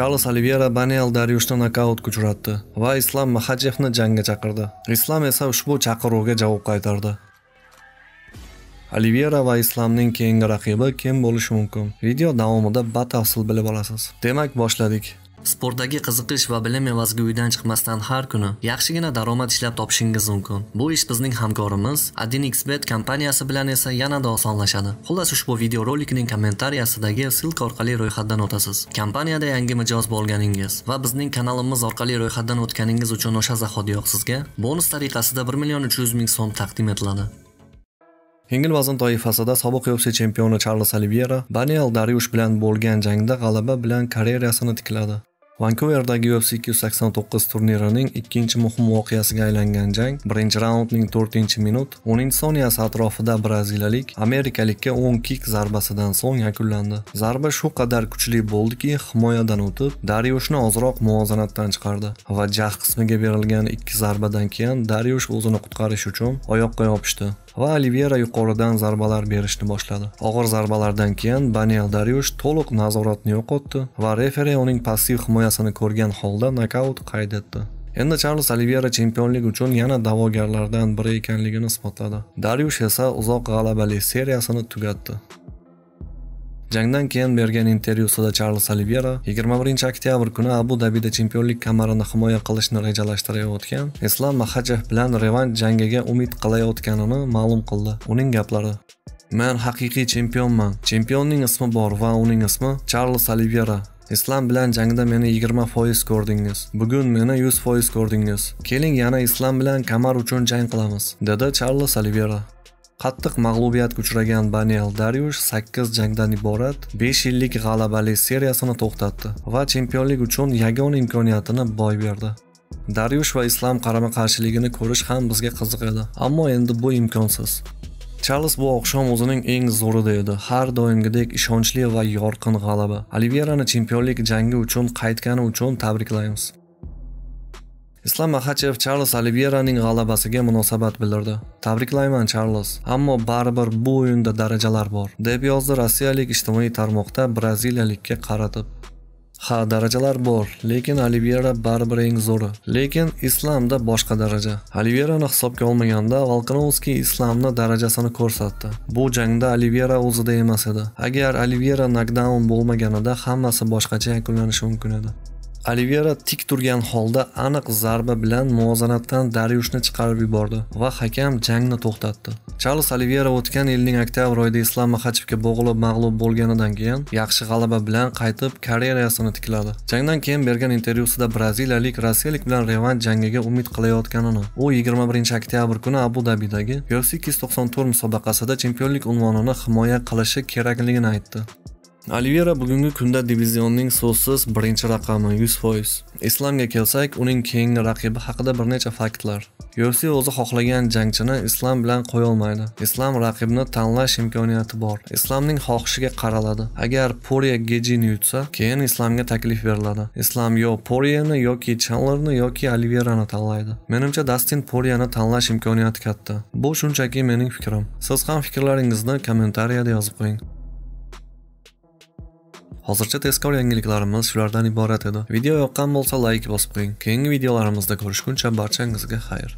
charlz olivera Banel Daryushni nokautga uchratdi va islom maxachevni jangga chaqirdi. Islom esa ushbu chaqiruvga javob qaytardi. Olivera va islomning keyingi raqibi kim bo'lishi mumkin? Video davomida batafsil bilib olasiz. Demak boshladik. Sportdagi qiziqish va bilim evaziga uydan chiqmasdan har kuni yaxshigina daromad ishlab topishingiz mumkin. Bu ish bizning hamkorimiz Adinxbet kompaniyasi bilan esa yanada osonlashadi. Xullas ushbu videorolikning kommentariyasidagi ssilka orqali ro'yxatdan o'tasiz. Kompaniyada yangi mijoz bo'lganingiz va bizning kanalimiz orqali ro'yxatdan o'tganingiz uchun o'sha zahotiyoq sizga bonus tariqasida 1 million 300 ming so'm taqdim etiladi. Yengil vazn toifasida sobiq UFC chempioni Charles Oliveira Daniel Dariush bilan bo'lgan jangda g'alaba bilan karyerasini tikladi. Vankuverdagi UFC 289 turnirining ikkinchi muhim voqeasiga aylangan jang birinchi raundning 4-minut 10 soniyasi atrofida braziliyalik amerikalikka 10 kik zarbasidan so'ng yakunlandi. Zarba shu qadar kuchli bo'ldiki, himoyadan o'tib, Dariushni ozroq muvozanatdan chiqardi va jag qismiga berilgan ikki zarbadan keyin Dariush o'zini qutqarish uchun oyoqqa yopishdi. Va Olivera yuqoridan zarbalar berishni boshladi. Og'ir zarbalardan keyin Daniel Dariush to'liq nazoratni yo'qotdi va referi uning passiv himoyasini ko'rgan holda nokaut qayd etdi. Endi Charles Olivera chempionlik uchun yana da'vogarlardan biri ekanligini isbotladi. Dariush esa uzoq g'alabali seriyasini tugatdi. Jangdan keyin bergan intervyusida Charles Oliveira 21 oktyabr kuni Abu Dabida chempionlik kamarini himoya qilishni rejalashtirayotgan Islom Maxachev bilan revansh jangiga umid qilayotganini ma'lum qildi. Uning gaplari Men haqiqiy chempionman. Chempionning ismi bor va uning ismi Charles Olivera. Islom bilan jangda meni 20% ko'rdingiz. Bugun meni 100% ko'rdingiz. Keling yana Islom bilan kamar uchun jang qilamiz, dedi Charles Olivera. Qattiq mag'lubiyatga uchragan Baniel Daryush 8 jangdan iborat 5 yillik g'alabali seriyasini to'xtatdi va chempionlik uchun yagona imkoniyatini boy berdi. Daryush va Islom qarama-qarshiligini ko'rish ham bizga qiziq edi, ammo endi bu imkonsiz. Charles bu oqshom o'zining eng zo'rida edi. Har doimgidek ishonchli va yorqin g'alaba. Oliverani chempionlik jangi uchun qaytgani uchun tabriklaymiz. Islom Maxachev Charles Oliveraning g'alabasiga munosabat bildirdi. Tabriklayman Charles, ammo baribir bu o'yinda darajalar bor, deb yozdi rossiyalik ijtimoiy tarmoqda braziliyalikka qaratib. Ha, darajalar bor, lekin Olivera baribir eng zo'ri. Lekin Islomda boshqa daraja. Oliverani hisobga olmaganda Volkanovski Islomni darajasini ko'rsatdi. Bu jangda Olivera o'zida emas edi. Agar Olivera nokdaun bo'lmaganida hammasi boshqacha yakunlanishi mumkin edi. Olivera tik turgan holda aniq zarba bilan muvozanatdan Daryushni chiqarib yubordi va hakam jangni to'xtatdi. Charles Olivera o'tgan yilning oktyabr oyida Islom Maxachevga bo'g'ilib mag'lub bo'lganidan keyin yaxshi g'alaba bilan qaytib karyerasini tikladi. Jangdan keyin bergan intervyusida braziliyalik rossiyalik bilan revansh jangiga umid qilayotganini, u 21-oktyabr kuni Abu Dabidagi UFC 294 musobaqasida chempionlik unvonini himoya qilishi kerakligini aytdi. Olivera bugungi kunda divizionning so'zsiz birinchi raqami 100%. Islomga kelsak, uning keyingi raqibi haqida bir necha faktlar. UFC o'zi xohlagan jangchini Islom bilan qo'ya olmaydi. Islom raqibni tanlash imkoniyati bor. Islomning xohishiga qaraladi. Agar Poria Gejini yutsa, keyin Islomga taklif beriladi. Islom yo Poriyani yoki Chandlerni yoki Oliverani tanlaydi. Menimcha Dustin Poriyani tanlash imkoniyati katta. Bu shunchaki mening fikrim. Siz ham fikrlaringizni kommentariyada yozib qo'ying. Hozircha tezkor yangiliklarimiz shulardan iborat edi. Video yoqqan bo'lsa like bosib qo'ying. Keyingi videolarimizda ko'rishguncha barchangizga xayr.